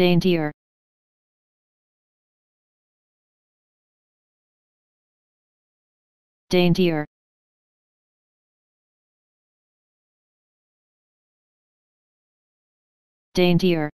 daintier daintier daintier